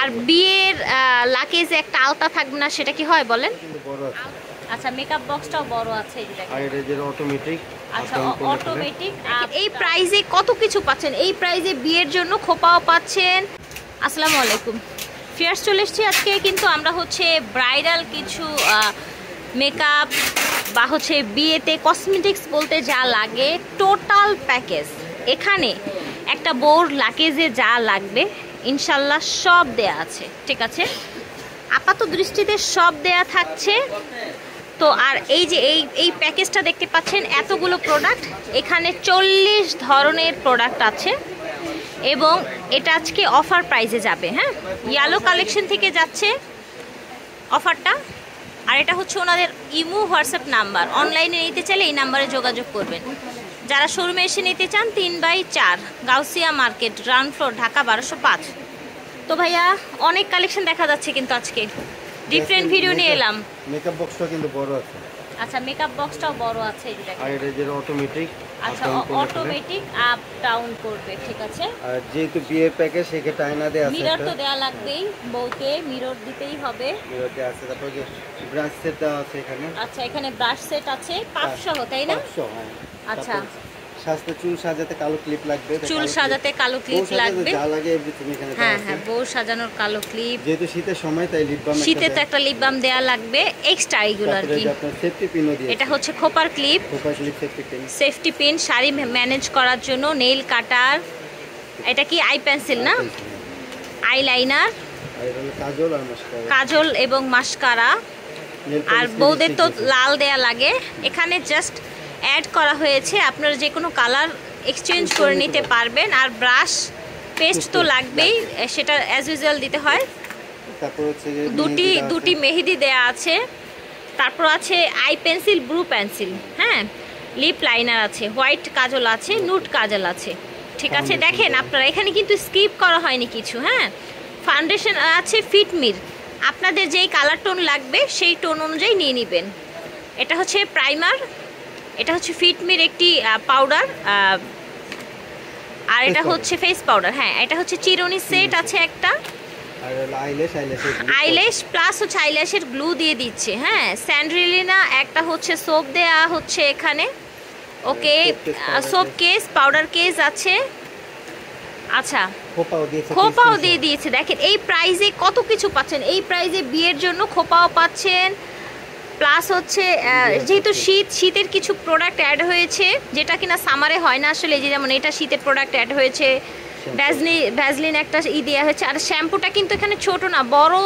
আর বিয়ের লাকেজে একটা আলতা থাকবে না সেটা কি হয় বলেন? আচ্ছা মেকআপ বক্সটাও বড় আছে অটোমেটিক আচ্ছা অটোমেটিক এই প্রাইজে কত কিছু পাচ্ছেন? এই প্রাইজে বিয়ের জন্য খোপাও পাচ্ছেন। আসসালামু আলাইকুম। ফিয়ার্স চলে এসেছি আজকে কিন্তু আমরা হচ্ছে ব্রাইডাল কিছু মেকআপ বা হচ্ছে বিয়েতে কসমেটিক্স বলতে যা লাগে টোটাল প্যাকেজ এখানে একটা বোর লাগেজে যা লাগবে ইনশাল্লাহ সব দেয়া আছে, ঠিক আছে? আপাত দৃষ্টিতে সব দেয়া থাকছে। তো আর এই যে এই এই প্যাকেজটা দেখতে পাচ্ছেন, এতগুলো প্রোডাক্ট এখানে চল্লিশ ধরনের প্রোডাক্ট আছে। এবং এটা আজকে অফার প্রাইজে যাবে হ্যাঁ? ইয়ালো কালেকশন থেকে যাচ্ছে অফারটা আর এটা হচ্ছে ওনাদের ইমো হোয়াটসঅ্যাপ নাম্বার। অনলাইনে নিতে চাইলে এই নাম্বারে যোগাযোগ করবেন। যারা শোরুমে এসে নিতে চান, তিন বাই চার, Gausia market ground floor, Dhaka বারোশো পাঁচ। তো ভাইয়া, অনেক কালেকশন দেখা যাচ্ছে কিন্তু আজকে। ডিফারেন্ট ভিডিও নিয়ে এলাম। মেকআপ বক্সটা কিন্তু বড় আছে। আচ্ছা মেকআপ বক্সটাও বড় আছে দেখেন। আর এটা যে অটোমেটিক আচ্ছা অটোমেটিক আপ ডাউন করবে ঠিক আছে? আর যেহেতু বিয়ের প্যাকেজ সেক্ষেত্রে আয়না দেওয়া আছে মিরর তো দেয়া লাগবেই বউকে মিরর দিতেই হবে। মিরর দেওয়া আছে তারপর যে ব্রাশ সেট আছে এখানে। আচ্ছা এখানে ব্রাশ সেট আছে পাঁচ সহ তাই না? পাঁচশো, হ্যাঁ। আচ্ছা। সাজতে চুল সাজাতে কালো ক্লিপ লাগবে চুল সাজাতে কালো ক্লিপ লাগবে। যা লাগে এভরিথিং এখানে হ্যাঁ হ্যাঁ বউ সাজানোর কালো ক্লিপ যেহেতু শীতের সময় তাই লিপ বাম শীতে তো একটা লিপ বাম দেয়া লাগবে এক্সট্রা এইগুলো আর কি। আপনার সেফটি পিনও দিয়ে এটা হচ্ছে খোপার clip focus lip safety pin safety pin sari manage করার জন্য নেইল কাটার এটা কি আই পেন্সিল না? আই লাইনার আর এটা হলো কাজল আর মাস্কারা কাজল এবং মাস্কারা আর বউদের তো লাল দেয়া লাগে। এখানে জাস্ট অ্যাড করা হয়েছে। আপনারা যে কোনো কালার এক্সচেঞ্জ করে নিতে পারবেন। আর ব্রাশ পেস্ট তো লাগবেই সেটা অ্যাজ ইউজুয়াল দিতে হয়। দুটি মেহেদি দেওয়া আছে। দুটি মেহেদি দেয়া আছে। তারপর আছে আই পেন্সিল ব্লু পেন্সিল হ্যাঁ? লিপ লাইনার আছে হোয়াইট কাজল আছে নুট কাজল আছে। ঠিক আছে? দেখেন আপনারা এখানে কিন্তু স্কিপ করা হয়নি কিছু হ্যাঁ? ফাউন্ডেশন আছে ফিটমির আপনাদের যেই কালার টোন লাগবে সেই টোন অনুযায়ী নিয়ে নেবেন। এটা হচ্ছে প্রাইমার এটা হচ্ছে ফিটমির একটি পাউডার আর এটা হচ্ছে ফেস পাউডার হ্যাঁ এটা হচ্ছে চিরুনি সেট আছে একটা। আইল্যাশ প্লাস হচ্ছে আইল্যাশের গ্লু দিয়ে দিচ্ছে হ্যাঁ স্যান্ড্রিলিনা একটা হচ্ছে সোপ দেয়া হচ্ছে এখানে। Okay soap case powder case আছে। আচ্ছা খোপাও দিয়ে। দিয়েছে দেখেন এই প্রাইজে কত কিছু পাচ্ছেন? এই প্রাইজে বিয়ের জন্য খোপাও পাচ্ছেন প্লাস হচ্ছে যেহেতু শীত শীতের কিছু প্রোডাক্ট অ্যাড হয়েছে যেটা কিনা সামারে হয় না আসলে এই যে যেমন এটা শীতের প্রোডাক্ট অ্যাড হয়েছে ভ্যাজলি ভ্যাজলিন একটা ই দেওয়া হয়েছে আর শ্যাম্পুটা কিন্তু এখানে ছোট না বড়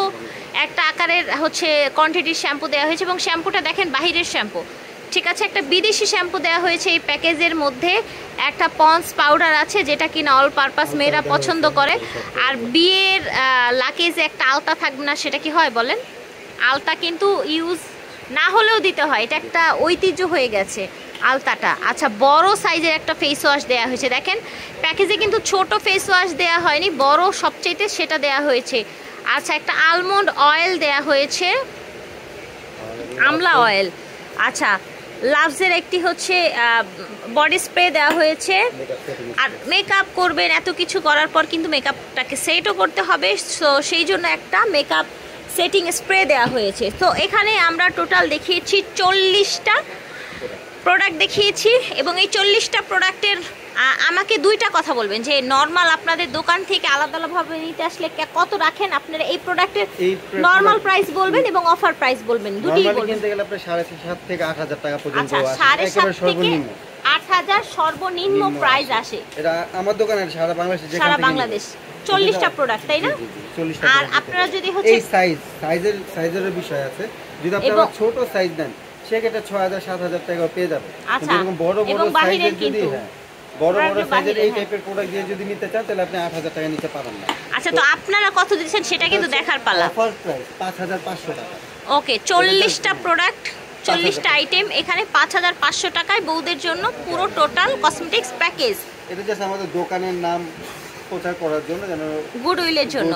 একটা আকারের হচ্ছে কোয়ান্টিটির শ্যাম্পু দেওয়া হয়েছে এবং শ্যাম্পুটা দেখেন বাহিরের শ্যাম্পু ঠিক আছে একটা বিদেশি শ্যাম্পু দেওয়া হয়েছে এই প্যাকেজের মধ্যে একটা পন্স পাউডার আছে যেটা কিনা অল পারপাস মেয়েরা পছন্দ করে। আর বিয়ের লাকেজে একটা আলতা থাকবে না সেটা কি হয় বলেন? আলতা কিন্তু ইউজ না হলেও দিতে হয়। এটা একটা ঐতিহ্য হয়ে গেছে আলতাটা। আচ্ছা বড় সাইজের একটা ফেস ওয়াশ দেওয়া হয়েছে। দেখেন প্যাকেজে কিন্তু ছোট ফেস ওয়াশ দেওয়া হয়নি, বড় সবচাইতে সেটা দেওয়া হয়েছে। আচ্ছা একটা আলমন্ড অয়েল দেওয়া হয়েছে। আমলা অয়েল আচ্ছা লাভসের একটি হচ্ছে বডি স্প্রে দেওয়া হয়েছে। আর মেকআপ করবেন, এত কিছু করার পর কিন্তু মেকআপটাকে সেটও করতে হবে। সো সেই জন্য একটা মেকআপ সেটিং স্প্রে দেওয়া হয়েছে। তো এখানে আমরা টোটাল দেখিয়েছি চল্লিশটা প্রোডাক্ট দেখিয়েছি এবং এই চল্লিশটা প্রোডাক্টের আমাকে দুইটা কথা বলবেন যে নর্মাল আপনাদের দোকান থেকে আলাদা আলাদাভাবে নিতে আসলে কত রাখেন আপনারা এই প্রোডাক্টের নর্মাল প্রাইস বলবেন এবং অফার প্রাইস বলবেন দুটিই বলবেন। কিনতে গেলে আপনার সাড়ে সাত থেকে আট হাজার টাকা পর্যন্ত আচ্ছা থেকে সর্বনিম্ন। আট হাজার সর্বনিম্ন নিম্ন প্রাইস আসে। এটা আমার দোকানে সারা বাংলাদেশে যেখান সারা বাংলাদেশ। চল্লিশটা প্রোডাক্ট তাই না? 40টা আর আপনারা যদি হচ্ছে এই সাইজ সাইজের সাইজের বিষয় আছে। যদি আপনারা ছোট সাইজ নেন সেক্ষেত্রে ছয় হাজার সাত হাজার টাকা পেয়ে যাবে আচ্ছা, এরকম বড় বড় সাইজের যদি কিন্তু। হ্যাঁ বড় বড় সাইজের এই হ্যাঁ। টাইপের প্রোডাক্ট দিয়ে যদি নিতে চান তাহলে আপনি আট হাজার টাকা নিতে পারেন না। আচ্ছা তো আপনারা কত দিচ্ছেন সেটা কিন্তু দেখার পালা। অফার প্রাইস পাঁচ হাজার পাঁচশো টাকা। ওকে চল্লিশটা প্রোডাক্ট চল্লিশটা আইটেম এখানে পাঁচ হাজার পাঁচশো টাকায় বউদের জন্য পুরো টোটাল কসমেটিক্স প্যাকেজ এটা জাস্ট আমাদের দোকানের নাম প্রচার করার জন্য যেন গুড উইলের জন্য।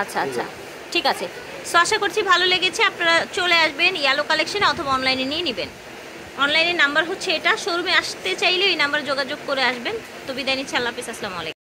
আচ্ছা আচ্ছা। ঠিক আছে। সো আশা করছি ভালো লেগেছে। আপনারা চলে আসবেন ইয়ালো কালেকশনে অথবা অনলাইনে নিয়ে নেবেন। অনলাইনের নাম্বার হচ্ছে এটা। শোরুমে আসতে চাইলে এই নাম্বারে যোগাযোগ করে আসবেন। তো বিদায় নিচ্ছি। আল্লাহ হাফিজ। আসসালামু আলাইকুম।